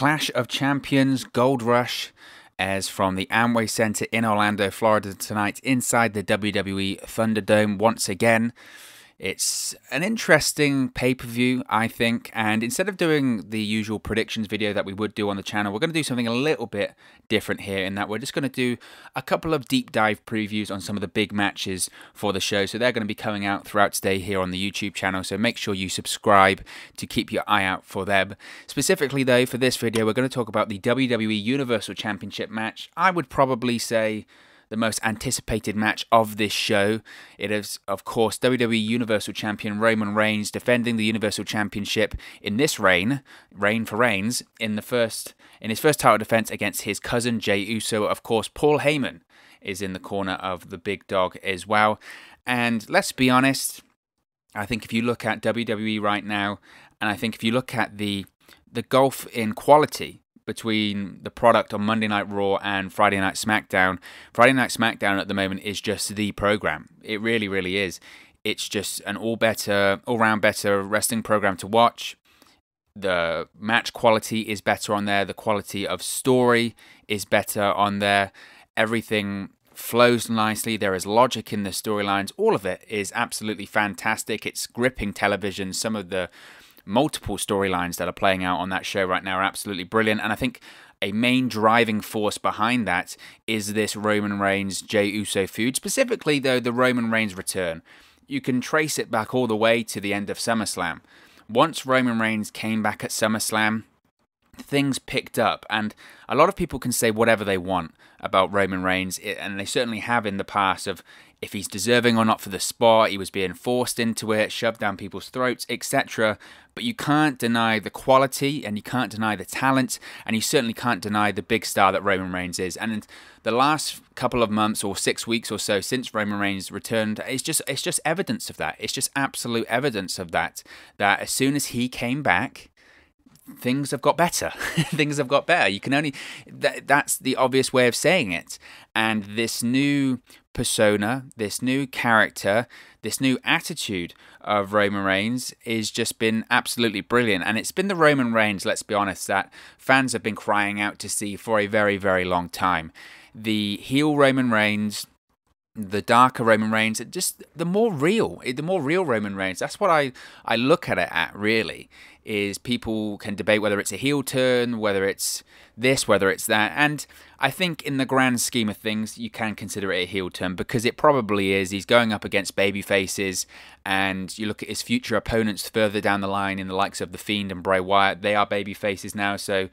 Clash of Champions Gold Rush airs from the Amway Center in Orlando, Florida tonight inside the WWE Thunderdome once again. It's an interesting pay per view, I think. And instead of doing the usual predictions video that we would do on the channel, we're going to do something a little bit different here in that we're just going to do a couple of deep dive previews on some of the big matches for the show. So they're going to be coming out throughout today here on the YouTube channel. So make sure you subscribe to keep your eye out for them. Specifically, though, for this video, we're going to talk about the WWE Universal Championship match. I would probably say the most anticipated match of this show. It is, of course, WWE Universal Champion Roman Reigns defending the Universal Championship in this reign, reign for Reigns, in the first in his first title defense against his cousin Jey Uso. Of course, Paul Heyman is in the corner of the big dog as well. And let's be honest, I think if you look at WWE right now, and I think if you look at the the gulf in quality between the product on Monday Night Raw and Friday Night SmackDown. Friday Night SmackDown at the moment is just the program. It really, really is. It's just an all better, all round better wrestling program to watch. The match quality is better on there. The quality of story is better on there. Everything flows nicely. There is logic in the storylines. All of it is absolutely fantastic. It's gripping television. Some of the multiple storylines that are playing out on that show right now are absolutely brilliant. And I think a main driving force behind that is this Roman Reigns Jey Uso feud, specifically, though, the Roman Reigns return. You can trace it back all the way to the end of SummerSlam. Once Roman Reigns came back at SummerSlam, things picked up, and a lot of people can say whatever they want about Roman Reigns, and they certainly have in the past of if he's deserving or not for the spot, he was being forced into it, shoved down people's throats, etc. But you can't deny the quality and you can't deny the talent, and you certainly can't deny the big star that Roman Reigns is. And the last couple of months or six weeks or so since Roman Reigns returned, it's just it's just evidence of that. It's just absolute evidence of that. That as soon as he came back, things have got better. things have got better. You can only that, that's the obvious way of saying it. And this new persona, this new character, this new attitude of Roman Reigns is just been absolutely brilliant. And it's been the Roman Reigns, let's be honest, that fans have been crying out to see for a very, very long time. The heel Roman Reigns the darker Roman Reigns, just the more real, the more real Roman Reigns. That's what I I look at it at really is people can debate whether it's a heel turn, whether it's this, whether it's that. And I think in the grand scheme of things, you can consider it a heel turn because it probably is. He's going up against baby faces, and you look at his future opponents further down the line in the likes of The Fiend and Bray Wyatt, they are baby faces now. So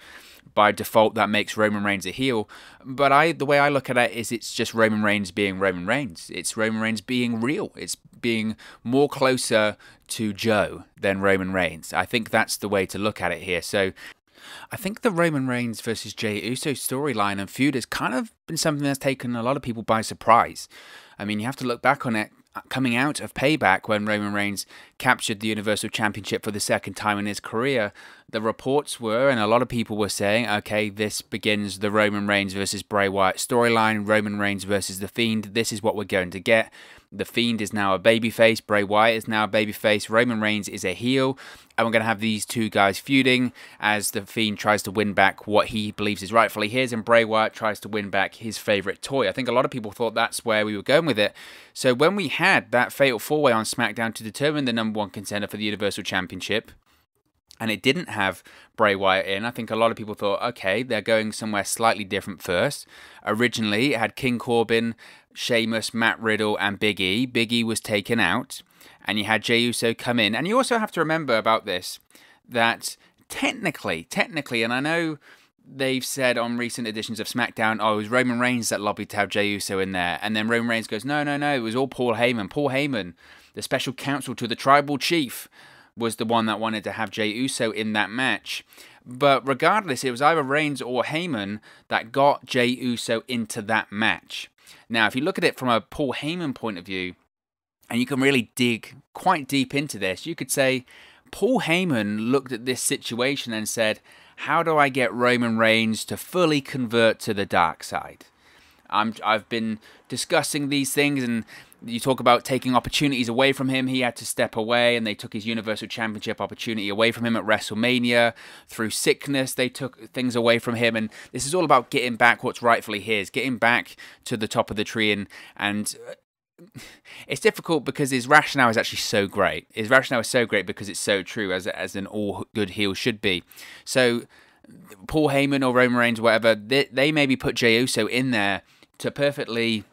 by default, that makes Roman Reigns a heel. But I, the way I look at it is, it's just Roman Reigns being Roman Reigns. It's Roman Reigns being real. It's being more closer to Joe than Roman Reigns. I think that's the way to look at it here. So I think the Roman Reigns versus Jey Uso storyline and feud has kind of been something that's taken a lot of people by surprise. I mean, you have to look back on it uh, coming out of Payback when Roman Reigns captured the Universal Championship for the second time in his career. The reports were, and a lot of people were saying, okay, this begins the Roman Reigns versus Bray Wyatt storyline, Roman Reigns versus The Fiend. This is what we're going to get. The Fiend is now a babyface. Bray Wyatt is now a babyface. Roman Reigns is a heel. And we're going to have these two guys feuding as The Fiend tries to win back what he believes is rightfully his, and Bray Wyatt tries to win back his favorite toy. I think a lot of people thought that's where we were going with it. So when we had that fatal four way on SmackDown to determine the number one contender for the Universal Championship, and it didn't have Bray Wyatt in. I think a lot of people thought, okay, they're going somewhere slightly different first. Originally, it had King Corbin Sheamus, Matt Riddle, and Big E. Big E was taken out, and you had Jey Uso come in. And you also have to remember about this that technically, technically, and I know they've said on recent editions of SmackDown, oh, it was Roman Reigns that lobbied to have Jey Uso in there. And then Roman Reigns goes, no, no, no, it was all Paul Heyman. Paul Heyman, the special counsel to the tribal chief, was the one that wanted to have Jey Uso in that match. But regardless, it was either Reigns or Heyman that got Jey Uso into that match. Now, if you look at it from a Paul Heyman point of view, and you can really dig quite deep into this, you could say Paul Heyman looked at this situation and said, How do I get Roman Reigns to fully convert to the dark side? i have been discussing these things, and you talk about taking opportunities away from him. He had to step away, and they took his Universal Championship opportunity away from him at WrestleMania. Through sickness, they took things away from him, and this is all about getting back what's rightfully his, getting back to the top of the tree, and and uh, it's difficult because his rationale is actually so great. His rationale is so great because it's so true, as as an all good heel should be. So. Paul Heyman or Roman Reigns, whatever, they, they maybe put Jey Uso in there to perfectly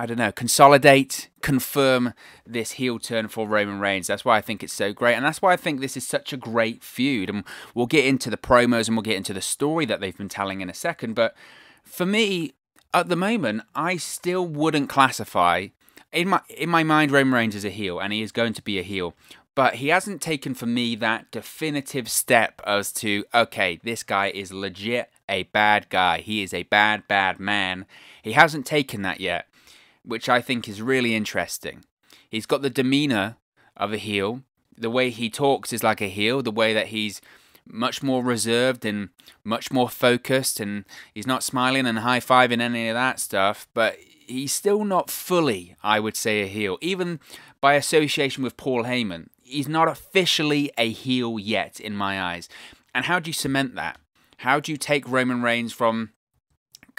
I don't know, consolidate, confirm this heel turn for Roman Reigns. That's why I think it's so great. And that's why I think this is such a great feud. And we'll get into the promos and we'll get into the story that they've been telling in a second. But for me, at the moment, I still wouldn't classify in my in my mind Roman Reigns is a heel and he is going to be a heel. But he hasn't taken for me that definitive step as to okay, this guy is legit a bad guy. He is a bad, bad man. He hasn't taken that yet which I think is really interesting. He's got the demeanor of a heel. The way he talks is like a heel. The way that he's much more reserved and much more focused, and he's not smiling and high fiving any of that stuff. But he's still not fully, I would say, a heel. Even by association with Paul Heyman, he's not officially a heel yet in my eyes. And how do you cement that? How do you take Roman Reigns from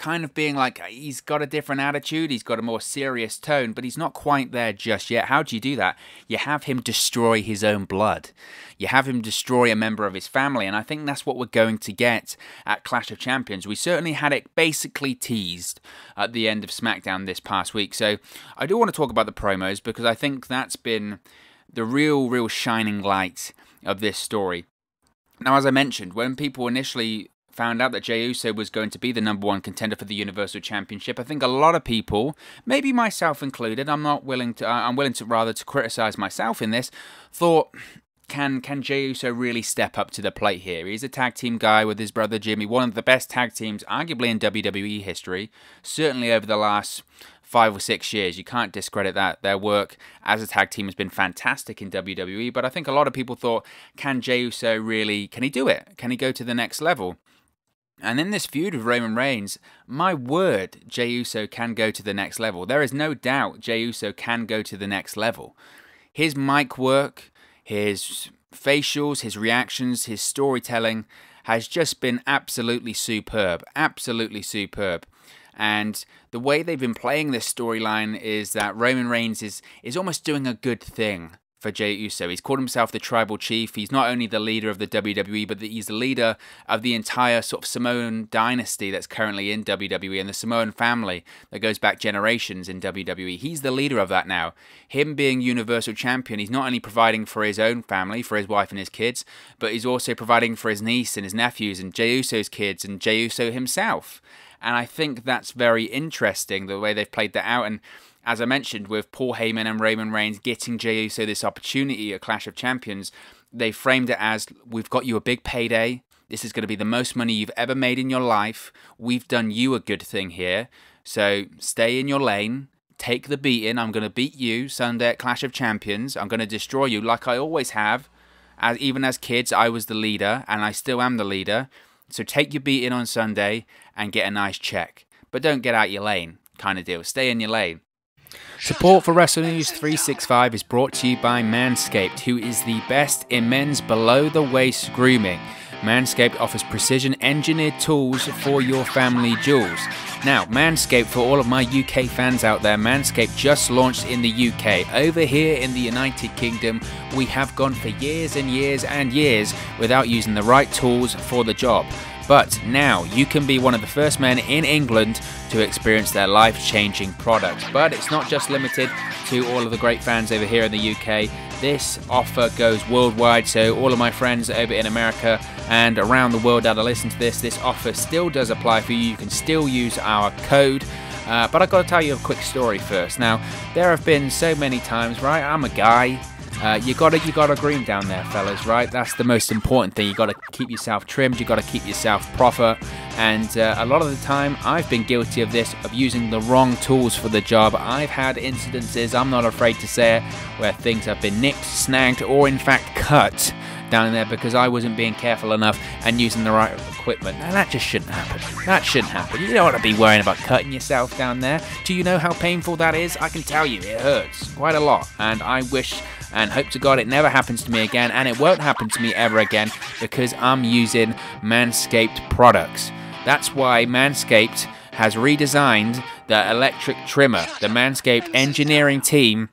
kind of being like uh, he's got a different attitude, he's got a more serious tone, but he's not quite there just yet. How do you do that? You have him destroy his own blood. You have him destroy a member of his family, and I think that's what we're going to get at Clash of Champions. We certainly had it basically teased at the end of SmackDown this past week. So I do want to talk about the promos because I think that's been the real, real shining light of this story. Now, as I mentioned, when people initially found out that Jey Uso was going to be the number one contender for the Universal Championship, I think a lot of people, maybe myself included, I'm not willing to, I'm willing to rather to criticize myself in this, thought, can can Jey Uso really step up to the plate here? He's a tag team guy with his brother Jimmy, one of the best tag teams, arguably in WWE history, certainly over the last five or six years. You can't discredit that. Their work as a tag team has been fantastic in WWE, but I think a lot of people thought, can Jey Uso really, can he do it? Can he go to the next level? And in this feud with Roman Reigns, my word, Jey Uso can go to the next level. There is no doubt Jey Uso can go to the next level. His mic work, his facials, his reactions, his storytelling has just been absolutely superb. Absolutely superb. And the way they've been playing this storyline is that Roman Reigns is, is almost doing a good thing for Jey Uso. He's called himself the tribal chief. He's not only the leader of the WWE, but he's the leader of the entire sort of Samoan dynasty that's currently in WWE and the Samoan family that goes back generations in WWE. He's the leader of that now. Him being Universal Champion, he's not only providing for his own family, for his wife and his kids, but he's also providing for his niece and his nephews and Jey Uso's kids and Jey Uso himself. And I think that's very interesting the way they've played that out. And as I mentioned, with Paul Heyman and Roman Reigns getting Jey Uso this opportunity at Clash of Champions, they framed it as we've got you a big payday. This is going to be the most money you've ever made in your life. We've done you a good thing here. So stay in your lane. Take the beating. I'm going to beat you Sunday at Clash of Champions. I'm going to destroy you like I always have. As even as kids, I was the leader, and I still am the leader. So take your beating on Sunday and get a nice check. But don't get out your lane, kind of deal. Stay in your lane. Support for Wrestle News 365 is brought to you by Manscaped, who is the best in men's below the waist grooming. Manscaped offers precision engineered tools for your family jewels. Now, Manscaped, for all of my UK fans out there, Manscaped just launched in the UK. Over here in the United Kingdom, we have gone for years and years and years without using the right tools for the job. But now you can be one of the first men in England to experience their life changing product. But it's not just limited to all of the great fans over here in the UK. This offer goes worldwide, so all of my friends over in America and around the world that are listening to this, this offer still does apply for you. You can still use our code. Uh, but I've got to tell you a quick story first. Now, there have been so many times, right? I'm a guy uh, you gotta you gotta groom down there, fellas. Right? That's the most important thing. You gotta keep yourself trimmed. You gotta keep yourself proper. And uh, a lot of the time, I've been guilty of this, of using the wrong tools for the job. I've had incidences. I'm not afraid to say it, where things have been nicked, snagged, or in fact cut down in there because I wasn't being careful enough and using the right equipment. And that just shouldn't happen. That shouldn't happen. You don't want to be worrying about cutting yourself down there. Do you know how painful that is? I can tell you, it hurts quite a lot. And I wish and hope to God it never happens to me again, and it won't happen to me ever again because I'm using Manscaped products. That's why Manscaped has redesigned the electric trimmer. The Manscaped engineering team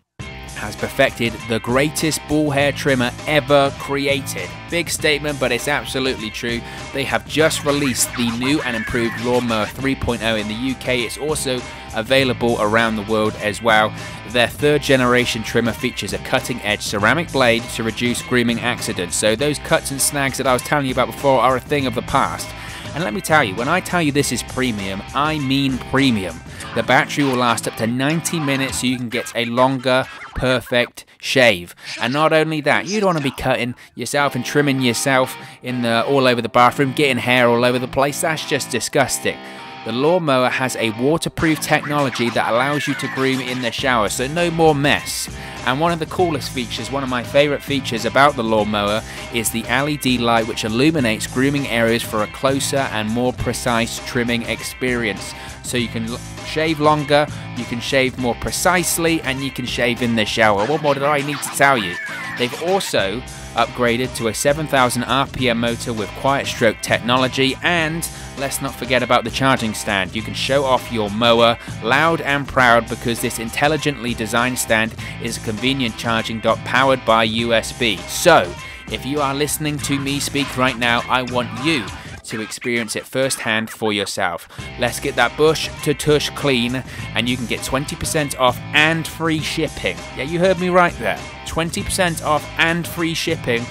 has perfected the greatest ball hair trimmer ever created. Big statement, but it's absolutely true. They have just released the new and improved Lawnmower 3.0 in the UK. It's also available around the world as well. Their third generation trimmer features a cutting edge ceramic blade to reduce grooming accidents. So, those cuts and snags that I was telling you about before are a thing of the past. And let me tell you, when I tell you this is premium, I mean premium. The battery will last up to 90 minutes so you can get a longer, perfect shave. And not only that, you don't want to be cutting yourself and trimming yourself in the, all over the bathroom, getting hair all over the place. That's just disgusting. The lawnmower has a waterproof technology that allows you to groom in the shower, so no more mess. And one of the coolest features, one of my favourite features about the lawnmower, is the LED light which illuminates grooming areas for a closer and more precise trimming experience. So you can shave longer, you can shave more precisely, and you can shave in the shower. What more do I need to tell you? They've also upgraded to a 7000 RPM motor with quiet stroke technology and let's not forget about the charging stand. You can show off your mower loud and proud because this intelligently designed stand is a convenient charging dock powered by USB. So, if you are listening to me speak right now, I want you to experience it firsthand for yourself. Let's get that bush to tush clean, and you can get 20% off and free shipping. Yeah, you heard me right there 20% off and free shipping.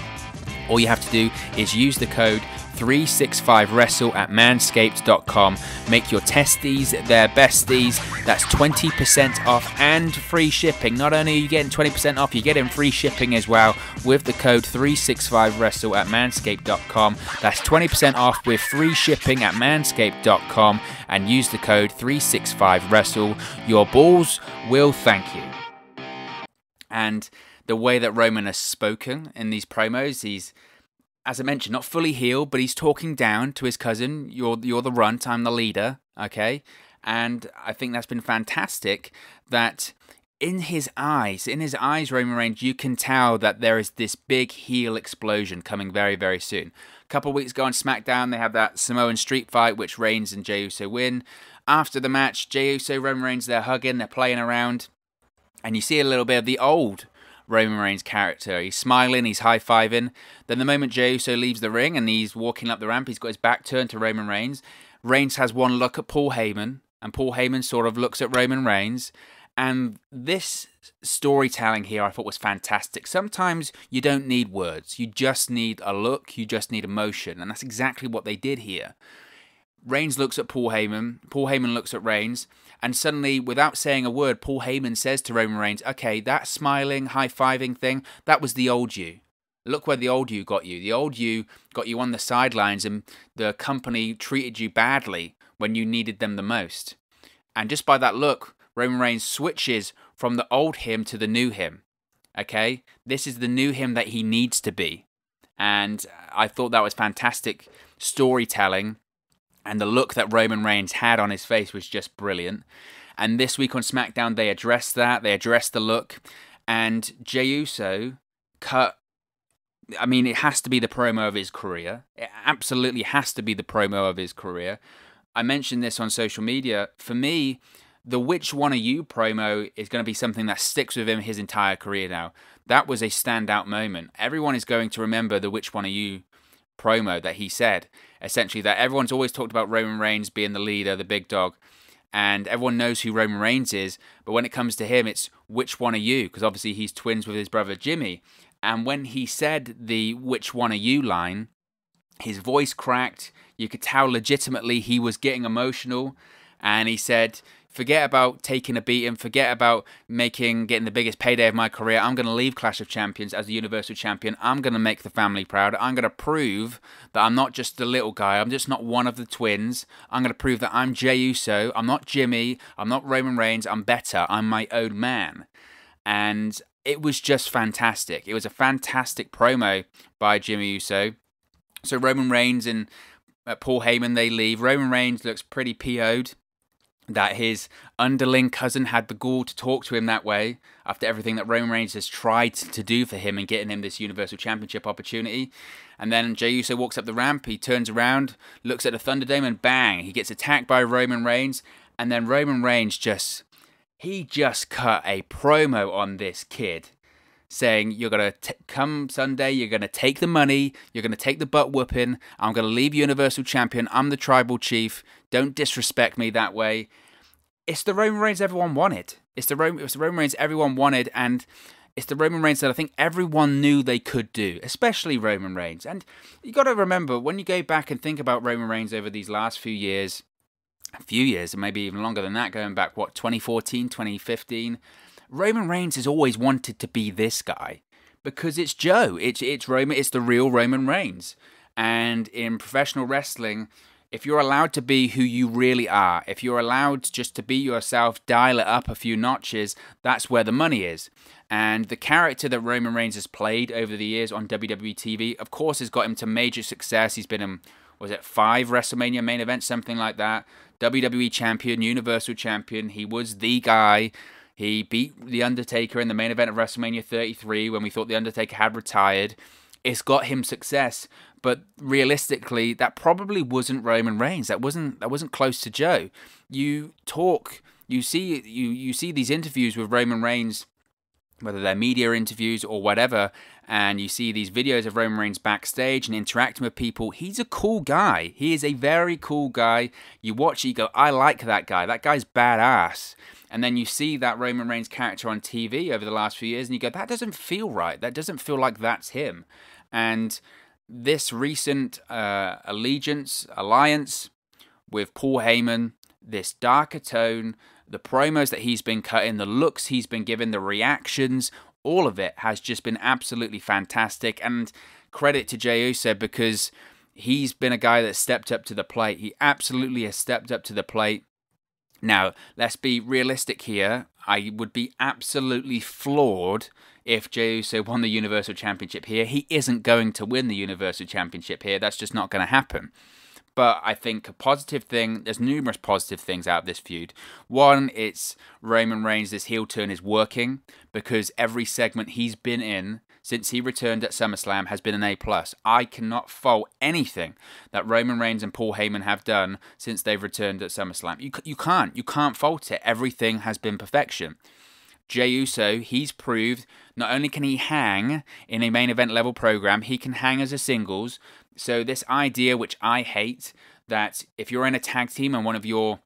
All you have to do is use the code 365wrestle at manscaped.com. Make your testes their besties. That's 20% off and free shipping. Not only are you getting 20% off, you're getting free shipping as well with the code 365wrestle at manscaped.com. That's 20% off with free shipping at manscaped.com and use the code 365wrestle. Your balls will thank you. And the way that Roman has spoken in these promos, he's as I mentioned, not fully healed, but he's talking down to his cousin. You're you're the runt, I'm the leader. Okay, and I think that's been fantastic. That in his eyes, in his eyes, Roman Reigns, you can tell that there is this big heel explosion coming very, very soon. A couple weeks ago on SmackDown, they have that Samoan street fight, which Reigns and Jey Uso win. After the match, Jey Uso, Roman Reigns, they're hugging, they're playing around, and you see a little bit of the old Roman Reigns' character. He's smiling, he's high fiving. Then the moment Jey Uso leaves the ring and he's walking up the ramp, he's got his back turned to Roman Reigns. Reigns has one look at Paul Heyman, and Paul Heyman sort of looks at Roman Reigns. And this storytelling here I thought was fantastic. Sometimes you don't need words, you just need a look, you just need emotion. And that's exactly what they did here. Reigns looks at Paul Heyman, Paul Heyman looks at Reigns, and suddenly, without saying a word, Paul Heyman says to Roman Reigns, Okay, that smiling, high fiving thing, that was the old you. Look where the old you got you. The old you got you on the sidelines, and the company treated you badly when you needed them the most. And just by that look, Roman Reigns switches from the old him to the new him. Okay? This is the new him that he needs to be. And I thought that was fantastic storytelling and the look that Roman Reigns had on his face was just brilliant. And this week on SmackDown, they addressed that. They addressed the look. And Jey Uso cut. I mean, it has to be the promo of his career. It absolutely has to be the promo of his career. I mentioned this on social media. For me, the Which One Are You promo is going to be something that sticks with him his entire career now. That was a standout moment. Everyone is going to remember the Which One Are You promo that he said essentially that everyone's always talked about Roman Reigns being the leader, the big dog, and everyone knows who Roman Reigns is. But when it comes to him, it's which one are you? Because obviously he's twins with his brother Jimmy. And when he said the which one are you line, his voice cracked. You could tell legitimately he was getting emotional. And he said, forget about taking a beating, forget about making getting the biggest payday of my career. I'm going to leave Clash of Champions as the Universal Champion. I'm going to make the family proud. I'm going to prove that I'm not just the little guy. I'm just not one of the twins. I'm going to prove that I'm Jey Uso. I'm not Jimmy. I'm not Roman Reigns. I'm better. I'm my own man. And it was just fantastic. It was a fantastic promo by Jimmy Uso. So Roman Reigns and uh, Paul Heyman, they leave. Roman Reigns looks pretty PO'd that his underling cousin had the gall to talk to him that way after everything that Roman Reigns has tried to do for him and getting him this Universal Championship opportunity. And then Jey Uso walks up the ramp, he turns around, looks at the Thunderdome, and bang, he gets attacked by Roman Reigns. And then Roman Reigns just, he just cut a promo on this kid saying you're gonna t- come Sunday, you're gonna take the money, you're gonna take the butt whooping. I'm gonna leave Universal Champion. I'm the tribal chief. Don't disrespect me that way. It's the Roman Reigns everyone wanted. It's the Roman, it's the Roman Reigns everyone wanted, and it's the Roman Reigns that I think everyone knew they could do, especially Roman Reigns. And you got to remember when you go back and think about Roman Reigns over these last few years, a few years, and maybe even longer than that, going back what 2014, 2015 Roman Reigns has always wanted to be this guy because it's Joe. It's it's Roman. It's the real Roman Reigns. And in professional wrestling, if you're allowed to be who you really are, if you're allowed just to be yourself, dial it up a few notches, that's where the money is. And the character that Roman Reigns has played over the years on WWE TV, of course, has got him to major success. He's been in, was it five WrestleMania main events, something like that? WWE champion, Universal champion. He was the guy he beat The Undertaker in the main event of WrestleMania 33 when we thought The Undertaker had retired. It's got him success, but realistically, that probably wasn't Roman Reigns. That wasn't that wasn't close to Joe. You talk, you see, you you see these interviews with Roman Reigns, whether they're media interviews or whatever, and you see these videos of Roman Reigns backstage and interacting with people. He's a cool guy. He is a very cool guy. You watch, you go, I like that guy. That guy's badass and then you see that Roman Reigns character on TV over the last few years, and you go, that doesn't feel right. That doesn't feel like that's him. And this recent uh, allegiance, alliance with Paul Heyman, this darker tone, the promos that he's been cutting, the looks he's been given, the reactions, all of it has just been absolutely fantastic. And credit to Jey Uso because he's been a guy that stepped up to the plate. He absolutely has stepped up to the plate. Now, let's be realistic here. I would be absolutely floored if Jey Uso won the Universal Championship here. He isn't going to win the Universal Championship here. That's just not going to happen. But I think a positive thing, there's numerous positive things out of this feud. One, it's Roman Reigns, this heel turn is working because every segment he's been in since he returned at SummerSlam has been an A plus. I cannot fault anything that Roman Reigns and Paul Heyman have done since they've returned at SummerSlam. You you can't you can't fault it. Everything has been perfection. Jey Uso, he's proved not only can he hang in a main event level program, he can hang as a singles. So this idea, which I hate, that if you're in a tag team and one of your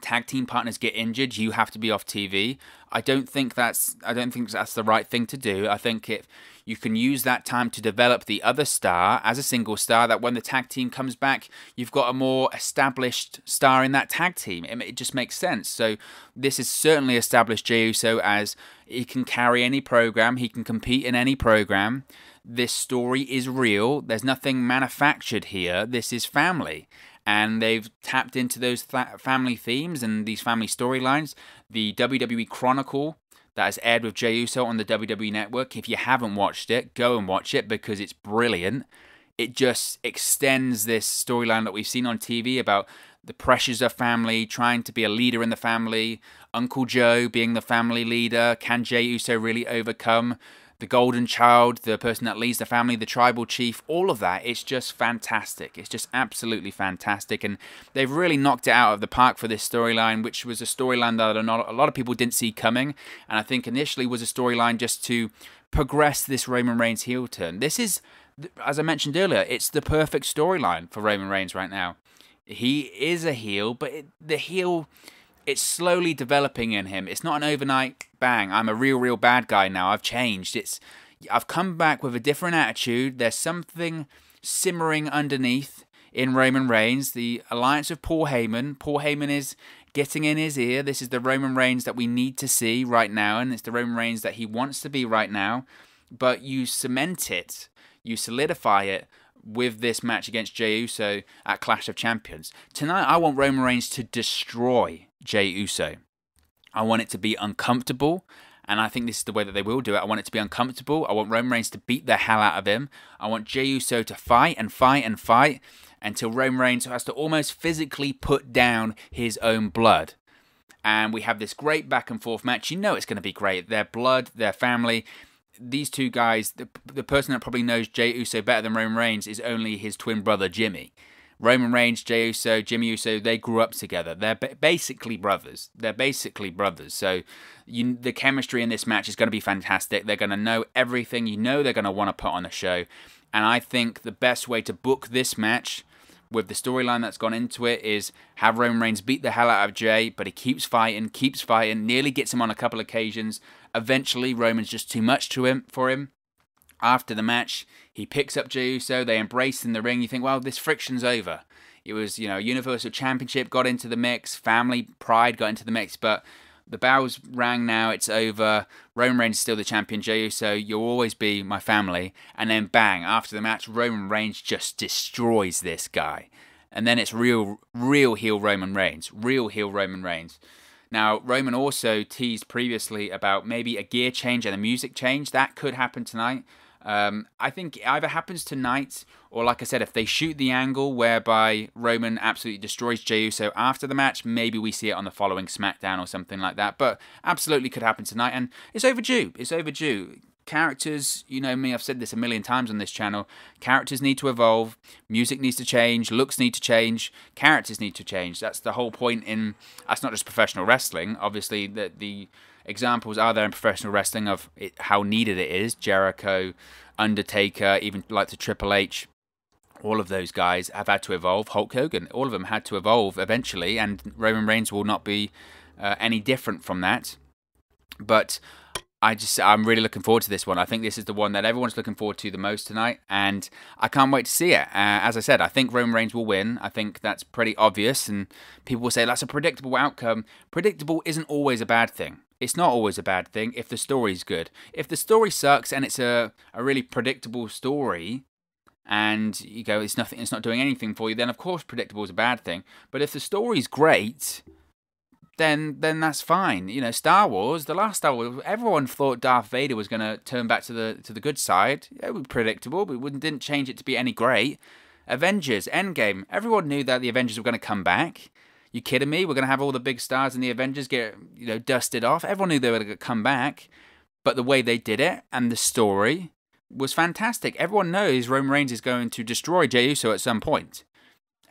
tag team partners get injured, you have to be off TV. I don't think that's I don't think that's the right thing to do. I think if you can use that time to develop the other star as a single star, that when the tag team comes back, you've got a more established star in that tag team. It, it just makes sense. So this has certainly established Jey Uso as he can carry any program, he can compete in any program. This story is real. There's nothing manufactured here. This is family and they've tapped into those th- family themes and these family storylines. The WWE Chronicle that has aired with Jey Uso on the WWE Network. If you haven't watched it, go and watch it because it's brilliant. It just extends this storyline that we've seen on TV about the pressures of family, trying to be a leader in the family, Uncle Joe being the family leader. Can Jey Uso really overcome the golden child, the person that leads the family, the tribal chief, all of that. It's just fantastic. It's just absolutely fantastic. And they've really knocked it out of the park for this storyline, which was a storyline that a lot of people didn't see coming. And I think initially was a storyline just to progress this Roman Reigns heel turn. This is, as I mentioned earlier, it's the perfect storyline for Roman Reigns right now. He is a heel, but it, the heel it's slowly developing in him. It's not an overnight bang. I'm a real, real bad guy now. I've changed. It's I've come back with a different attitude. There's something simmering underneath in Roman Reigns. The alliance of Paul Heyman. Paul Heyman is getting in his ear. This is the Roman Reigns that we need to see right now, and it's the Roman Reigns that he wants to be right now. But you cement it, you solidify it with this match against Jey Uso at Clash of Champions. Tonight, I want Roman Reigns to destroy Jey Uso. I want it to be uncomfortable, and I think this is the way that they will do it. I want it to be uncomfortable. I want Roman Reigns to beat the hell out of him. I want Jey Uso to fight and fight and fight, until Roman Reigns has to almost physically put down his own blood. And we have this great back and forth match. You know it's going to be great. Their blood, their family. These two guys, the, the person that probably knows Jey Uso better than Roman Reigns is only his twin brother, Jimmy. Roman Reigns, Jey Uso, Jimmy Uso, they grew up together. They're basically brothers. They're basically brothers. So you, the chemistry in this match is going to be fantastic. They're going to know everything. You know they're going to want to put on a show. And I think the best way to book this match with the storyline that's gone into it is have Roman Reigns beat the hell out of Jey, but he keeps fighting, keeps fighting, nearly gets him on a couple occasions. Eventually, Roman's just too much to him for him. After the match, he picks up Jey Uso. They embrace in the ring. You think, well, this friction's over. It was, you know, Universal Championship got into the mix, family pride got into the mix, but the bells rang now. It's over. Roman Reigns is still the champion. Jey Uso, you'll always be my family. And then bang, after the match, Roman Reigns just destroys this guy. And then it's real, real heel Roman Reigns. Real heel Roman Reigns. Now, Roman also teased previously about maybe a gear change and a music change. That could happen tonight. Um, I think it either happens tonight, or like I said, if they shoot the angle whereby Roman absolutely destroys Jey Uso after the match, maybe we see it on the following SmackDown or something like that. But absolutely could happen tonight, and it's overdue. It's overdue. Characters, you know me, I've said this a million times on this channel. Characters need to evolve, music needs to change, looks need to change, characters need to change. That's the whole point in. That's not just professional wrestling. Obviously, the the examples are there in professional wrestling of it, how needed it is. Jericho, Undertaker, even like the Triple H, all of those guys have had to evolve. Hulk Hogan, all of them had to evolve eventually, and Roman Reigns will not be uh, any different from that. But I just I'm really looking forward to this one. I think this is the one that everyone's looking forward to the most tonight, and I can't wait to see it. Uh, as I said, I think Roman Reigns will win. I think that's pretty obvious, and people will say that's a predictable outcome. Predictable isn't always a bad thing it's not always a bad thing if the story's good. If the story sucks and it's a, a really predictable story and you go it's nothing it's not doing anything for you, then of course predictable is a bad thing. But if the story's great, then then that's fine. You know, Star Wars, the last Star Wars, everyone thought Darth Vader was going to turn back to the to the good side. It was predictable, but we didn't change it to be any great. Avengers Endgame, everyone knew that the Avengers were going to come back. You kidding me? We're going to have all the big stars in the Avengers get you know dusted off. Everyone knew they were going to come back, but the way they did it and the story was fantastic. Everyone knows Roman Reigns is going to destroy Jey Uso at some point.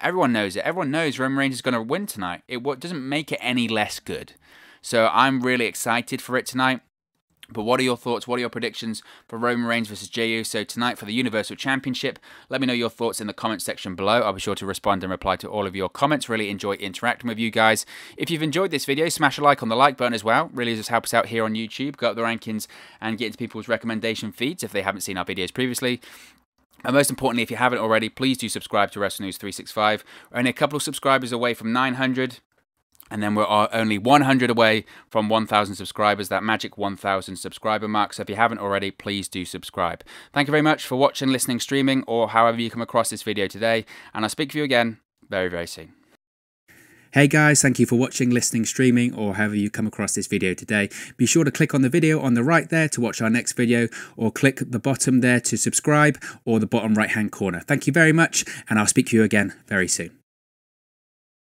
Everyone knows it. Everyone knows Roman Reigns is going to win tonight. It what doesn't make it any less good. So I'm really excited for it tonight. But what are your thoughts? What are your predictions for Roman Reigns versus Jey Uso tonight for the Universal Championship? Let me know your thoughts in the comment section below. I'll be sure to respond and reply to all of your comments. Really enjoy interacting with you guys. If you've enjoyed this video, smash a like on the like button as well. Really just helps us out here on YouTube. Go up the rankings and get into people's recommendation feeds if they haven't seen our videos previously. And most importantly, if you haven't already, please do subscribe to Wrestle News 365. We're only a couple of subscribers away from 900. And then we're only 100 away from 1,000 subscribers, that magic 1,000 subscriber mark. So if you haven't already, please do subscribe. Thank you very much for watching, listening, streaming, or however you come across this video today. And I'll speak to you again very, very soon. Hey guys, thank you for watching, listening, streaming, or however you come across this video today. Be sure to click on the video on the right there to watch our next video, or click the bottom there to subscribe, or the bottom right hand corner. Thank you very much, and I'll speak to you again very soon.